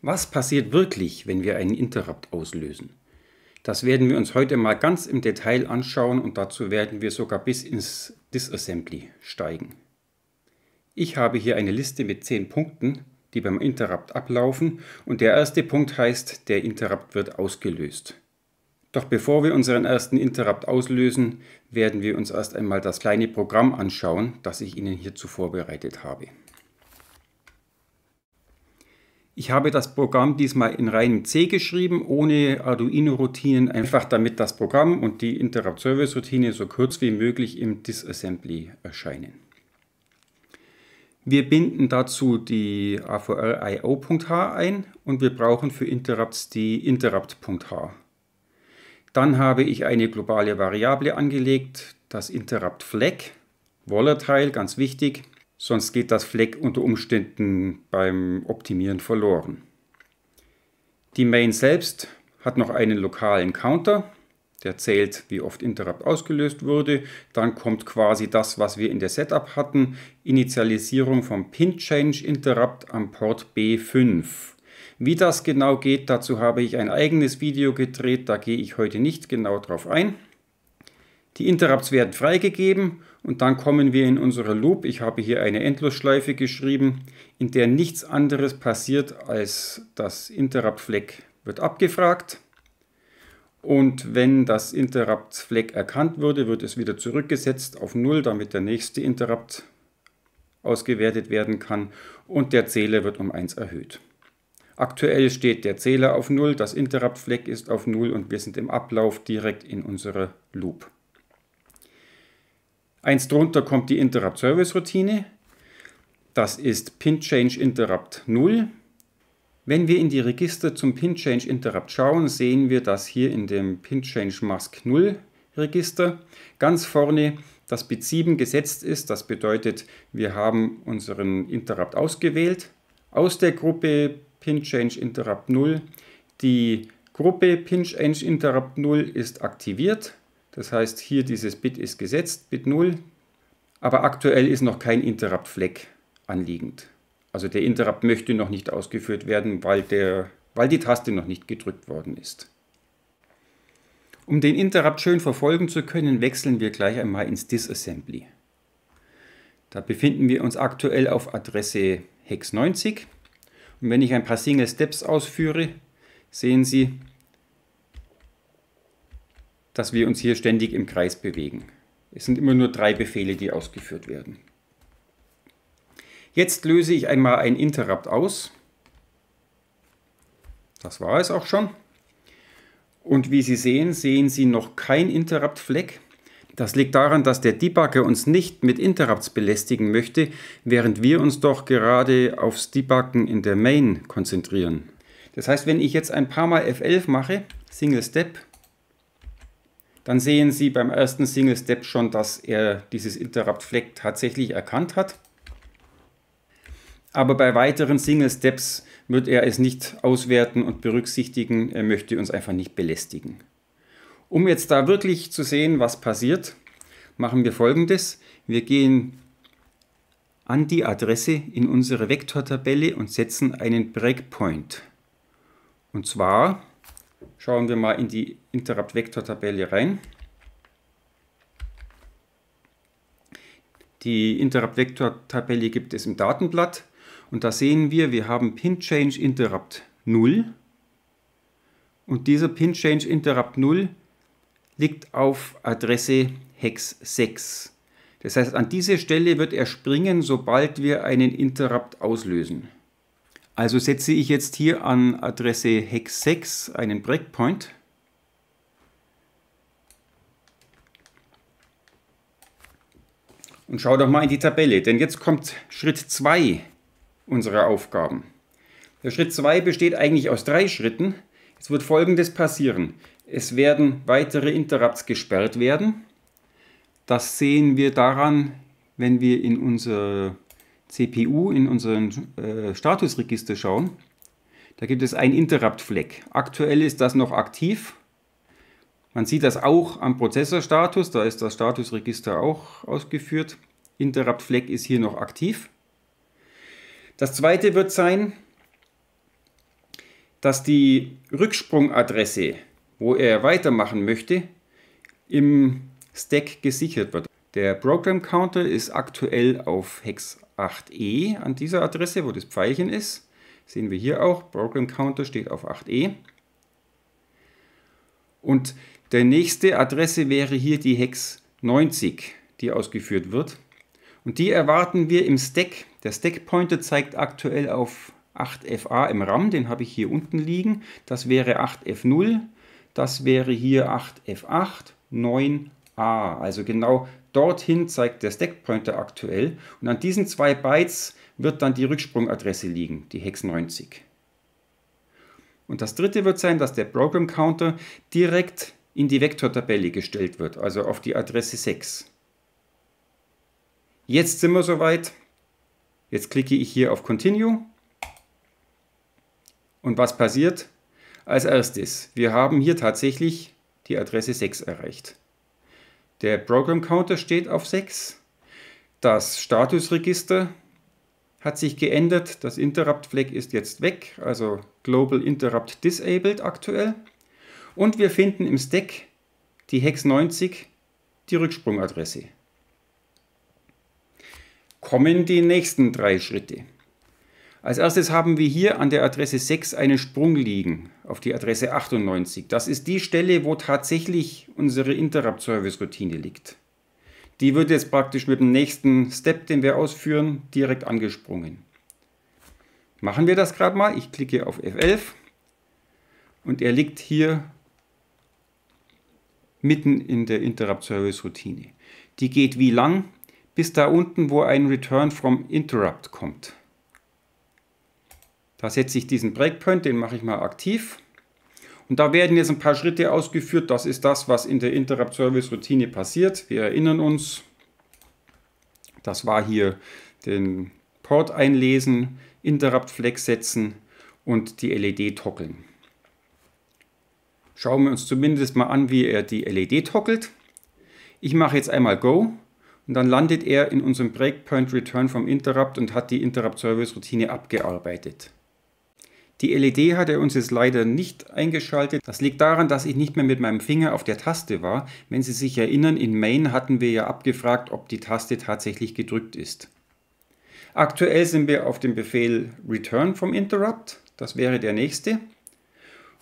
Was passiert wirklich, wenn wir einen Interrupt auslösen? Das werden wir uns heute mal ganz im Detail anschauen und dazu werden wir sogar bis ins Disassembly steigen. Ich habe hier eine Liste mit 10 Punkten, die beim Interrupt ablaufen und der erste Punkt heißt, der Interrupt wird ausgelöst. Doch bevor wir unseren ersten Interrupt auslösen, werden wir uns erst einmal das kleine Programm anschauen, das ich Ihnen hierzu vorbereitet habe. Ich habe das Programm diesmal in reinem C geschrieben, ohne Arduino-Routinen, einfach damit das Programm und die Interrupt-Service-Routine so kurz wie möglich im Disassembly erscheinen. Wir binden dazu die AVR-IO.h ein und wir brauchen für Interrupts die Interrupt.h. Dann habe ich eine globale Variable angelegt, das Interrupt Flag, volatile, ganz wichtig, sonst geht das Fleck unter Umständen beim Optimieren verloren. Die Main selbst hat noch einen lokalen Counter, der zählt, wie oft Interrupt ausgelöst wurde. Dann kommt quasi das, was wir in der Setup hatten, Initialisierung vom Pin Change Interrupt am Port B5. Wie das genau geht, dazu habe ich ein eigenes Video gedreht, da gehe ich heute nicht genau drauf ein. Die Interrupts werden freigegeben und dann kommen wir in unsere Loop. Ich habe hier eine Endlosschleife geschrieben, in der nichts anderes passiert, als das Interrupt Flag wird abgefragt. Und wenn das Interrupt Flag erkannt wurde, wird es wieder zurückgesetzt auf 0, damit der nächste Interrupt ausgewertet werden kann und der Zähler wird um 1 erhöht. Aktuell steht der Zähler auf 0, das Interrupt Flag ist auf 0 und wir sind im Ablauf direkt in unserer Loop. Eins drunter kommt die Interrupt Service Routine. Das ist Pin Change Interrupt 0. Wenn wir in die Register zum Pin Change Interrupt schauen, sehen wir, dass hier in dem Pin Change Mask 0 Register ganz vorne das Bit 7 gesetzt ist. Das bedeutet, wir haben unseren Interrupt ausgewählt aus der Gruppe Pin Change Interrupt 0. Die Gruppe Pin Change Interrupt 0 ist aktiviert das heißt, hier dieses Bit ist gesetzt, Bit 0, aber aktuell ist noch kein Interrupt-Flag anliegend. Also der Interrupt möchte noch nicht ausgeführt werden, weil, der, weil die Taste noch nicht gedrückt worden ist. Um den Interrupt schön verfolgen zu können, wechseln wir gleich einmal ins Disassembly. Da befinden wir uns aktuell auf Adresse Hex 90. Und wenn ich ein paar Single Steps ausführe, sehen Sie, dass wir uns hier ständig im Kreis bewegen. Es sind immer nur drei Befehle, die ausgeführt werden. Jetzt löse ich einmal ein Interrupt aus. Das war es auch schon. Und wie Sie sehen, sehen Sie noch kein Interrupt-Flag. Das liegt daran, dass der Debugger uns nicht mit Interrupts belästigen möchte, während wir uns doch gerade aufs Debuggen in der Main konzentrieren. Das heißt, wenn ich jetzt ein paar Mal F11 mache, Single Step, dann sehen Sie beim ersten Single Step schon, dass er dieses Interrupt Flag tatsächlich erkannt hat. Aber bei weiteren Single Steps wird er es nicht auswerten und berücksichtigen. Er möchte uns einfach nicht belästigen. Um jetzt da wirklich zu sehen, was passiert, machen wir folgendes. Wir gehen an die Adresse in unsere Vektortabelle und setzen einen Breakpoint. Und zwar Schauen wir mal in die Interrupt-Vektor-Tabelle rein. Die Interrupt-Vektor-Tabelle gibt es im Datenblatt und da sehen wir, wir haben Pin-Change Interrupt 0 und dieser Pin-Change Interrupt 0 liegt auf Adresse Hex 6. Das heißt, an diese Stelle wird er springen, sobald wir einen Interrupt auslösen. Also setze ich jetzt hier an Adresse Hex 6 einen Breakpoint. Und schau doch mal in die Tabelle, denn jetzt kommt Schritt 2 unserer Aufgaben. Der Schritt 2 besteht eigentlich aus drei Schritten. Es wird folgendes passieren. Es werden weitere Interrupts gesperrt werden. Das sehen wir daran, wenn wir in unser CPU in unseren äh, Statusregister schauen, da gibt es ein Interrupt-Flag. Aktuell ist das noch aktiv. Man sieht das auch am Prozessorstatus, da ist das Statusregister auch ausgeführt. Interrupt-Flag ist hier noch aktiv. Das zweite wird sein, dass die Rücksprungadresse, wo er weitermachen möchte, im Stack gesichert wird. Der Program Counter ist aktuell auf Hex 8e an dieser Adresse, wo das Pfeilchen ist. Sehen wir hier auch, Program Counter steht auf 8e. Und der nächste Adresse wäre hier die Hex 90, die ausgeführt wird. Und die erwarten wir im Stack. Der Stack Pointer zeigt aktuell auf 8FA im RAM, den habe ich hier unten liegen. Das wäre 8F0, das wäre hier 8F8, 9A. Also genau dorthin zeigt der Stack Pointer aktuell. Und an diesen zwei Bytes wird dann die Rücksprungadresse liegen, die Hex 90. Und das dritte wird sein, dass der Program Counter direkt in die Vektortabelle gestellt wird, also auf die Adresse 6. Jetzt sind wir soweit. Jetzt klicke ich hier auf Continue. Und was passiert? Als erstes, wir haben hier tatsächlich die Adresse 6 erreicht. Der Program Counter steht auf 6. Das Statusregister hat sich geändert. Das Interrupt Flag ist jetzt weg, also Global Interrupt Disabled aktuell. Und wir finden im Stack die Hex 90, die Rücksprungadresse. Kommen die nächsten drei Schritte. Als erstes haben wir hier an der Adresse 6 einen Sprung liegen auf die Adresse 98. Das ist die Stelle, wo tatsächlich unsere Interrupt-Service-Routine liegt. Die wird jetzt praktisch mit dem nächsten Step, den wir ausführen, direkt angesprungen. Machen wir das gerade mal. Ich klicke auf F11 und er liegt hier mitten in der Interrupt-Service-Routine. Die geht wie lang? Bis da unten, wo ein Return from Interrupt kommt. Da setze ich diesen Breakpoint, den mache ich mal aktiv. Und da werden jetzt ein paar Schritte ausgeführt. Das ist das, was in der Interrupt Service Routine passiert. Wir erinnern uns, das war hier den Port einlesen, Interrupt Flag setzen und die LED toggeln. Schauen wir uns zumindest mal an, wie er die LED toggelt. Ich mache jetzt einmal Go und dann landet er in unserem Breakpoint Return vom Interrupt und hat die Interrupt Service Routine abgearbeitet. Die LED hat er uns jetzt leider nicht eingeschaltet. Das liegt daran, dass ich nicht mehr mit meinem Finger auf der Taste war. Wenn Sie sich erinnern, in Main hatten wir ja abgefragt, ob die Taste tatsächlich gedrückt ist. Aktuell sind wir auf dem Befehl Return vom Interrupt. Das wäre der nächste.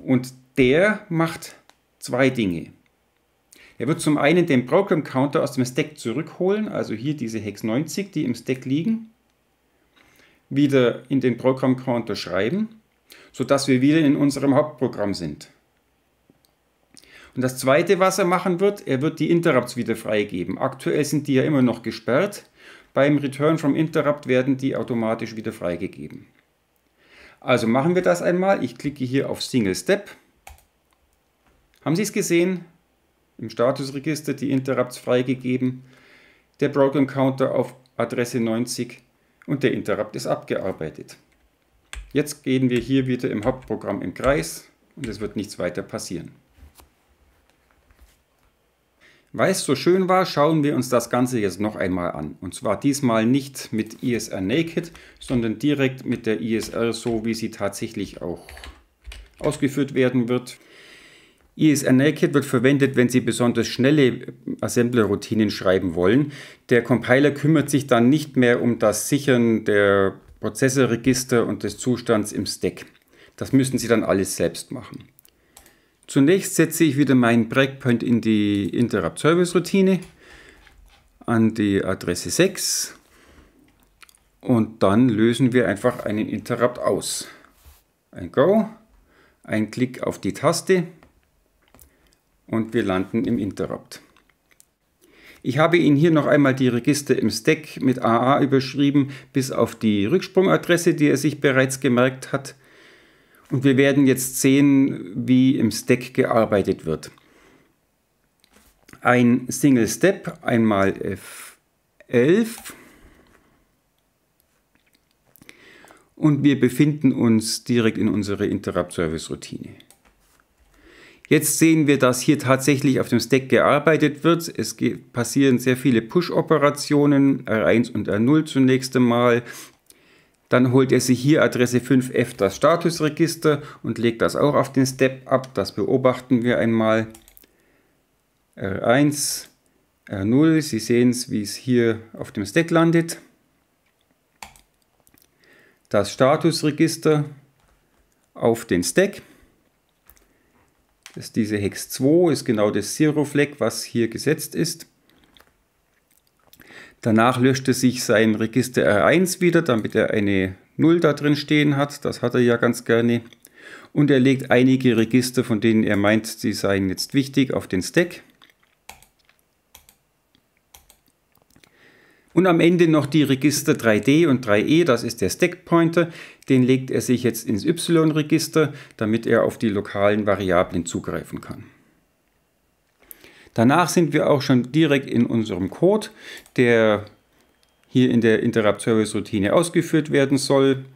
Und der macht zwei Dinge. Er wird zum einen den Program Counter aus dem Stack zurückholen, also hier diese Hex 90, die im Stack liegen, wieder in den Program Counter schreiben sodass wir wieder in unserem Hauptprogramm sind. Und das zweite, was er machen wird, er wird die Interrupts wieder freigeben. Aktuell sind die ja immer noch gesperrt. Beim Return from Interrupt werden die automatisch wieder freigegeben. Also machen wir das einmal. Ich klicke hier auf Single Step. Haben Sie es gesehen? Im Statusregister die Interrupts freigegeben. Der Program Counter auf Adresse 90 und der Interrupt ist abgearbeitet. Jetzt gehen wir hier wieder im Hauptprogramm im Kreis und es wird nichts weiter passieren. Weil es so schön war, schauen wir uns das Ganze jetzt noch einmal an. Und zwar diesmal nicht mit ISR Naked, sondern direkt mit der ISR, so wie sie tatsächlich auch ausgeführt werden wird. ISR Naked wird verwendet, wenn Sie besonders schnelle Assembler-Routinen schreiben wollen. Der Compiler kümmert sich dann nicht mehr um das Sichern der Prozessorregister und des Zustands im Stack. Das müssen Sie dann alles selbst machen. Zunächst setze ich wieder meinen Breakpoint in die Interrupt Service Routine an die Adresse 6 und dann lösen wir einfach einen Interrupt aus. Ein Go, ein Klick auf die Taste und wir landen im Interrupt. Ich habe Ihnen hier noch einmal die Register im Stack mit AA überschrieben, bis auf die Rücksprungadresse, die er sich bereits gemerkt hat. Und wir werden jetzt sehen, wie im Stack gearbeitet wird. Ein Single Step, einmal F11. Und wir befinden uns direkt in unserer Interrupt Service Routine. Jetzt sehen wir, dass hier tatsächlich auf dem Stack gearbeitet wird. Es passieren sehr viele Push-Operationen, R1 und R0 zunächst einmal. Dann holt er sich hier Adresse 5f das Statusregister und legt das auch auf den Step ab. Das beobachten wir einmal. R1, R0, Sie sehen es, wie es hier auf dem Stack landet. Das Statusregister auf den Stack. Das ist diese Hex 2, ist genau das Zero Flag, was hier gesetzt ist. Danach löschte sich sein Register R1 wieder, damit er eine 0 da drin stehen hat. Das hat er ja ganz gerne. Und er legt einige Register, von denen er meint, sie seien jetzt wichtig, auf den Stack. Und am Ende noch die Register 3D und 3E, das ist der Stack Pointer. Den legt er sich jetzt ins Y-Register, damit er auf die lokalen Variablen zugreifen kann. Danach sind wir auch schon direkt in unserem Code, der hier in der Interrupt Service Routine ausgeführt werden soll.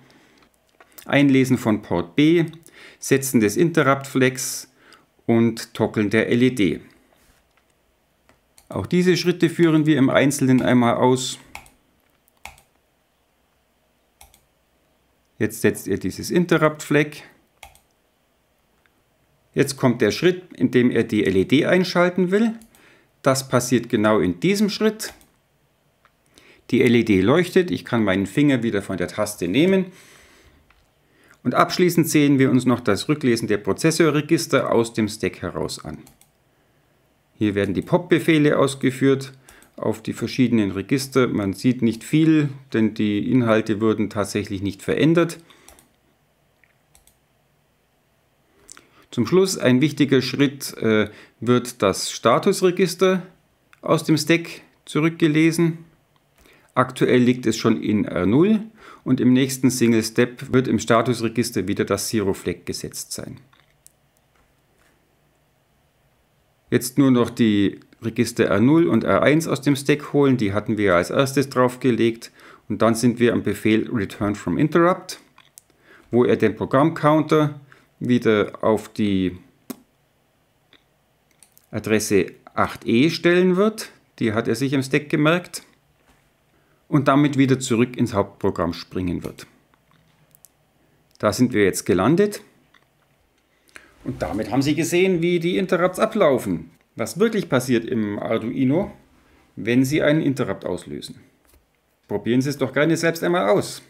Einlesen von Port B, Setzen des Interrupt Flags und Toggeln der LED. Auch diese Schritte führen wir im Einzelnen einmal aus. Jetzt setzt er dieses Interrupt Flag. Jetzt kommt der Schritt, in dem er die LED einschalten will. Das passiert genau in diesem Schritt. Die LED leuchtet, ich kann meinen Finger wieder von der Taste nehmen. Und abschließend sehen wir uns noch das Rücklesen der Prozessorregister aus dem Stack heraus an. Hier werden die POP-Befehle ausgeführt auf die verschiedenen Register. Man sieht nicht viel, denn die Inhalte wurden tatsächlich nicht verändert. Zum Schluss ein wichtiger Schritt äh, wird das Statusregister aus dem Stack zurückgelesen. Aktuell liegt es schon in R0 und im nächsten Single Step wird im Statusregister wieder das Zero Flag gesetzt sein. Jetzt nur noch die Register R0 und R1 aus dem Stack holen, die hatten wir als erstes draufgelegt und dann sind wir am Befehl Return from Interrupt, wo er den Programmcounter wieder auf die Adresse 8e stellen wird, die hat er sich im Stack gemerkt und damit wieder zurück ins Hauptprogramm springen wird. Da sind wir jetzt gelandet. Und damit haben Sie gesehen, wie die Interrupts ablaufen. Was wirklich passiert im Arduino, wenn Sie einen Interrupt auslösen. Probieren Sie es doch gerne selbst einmal aus.